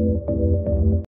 うん。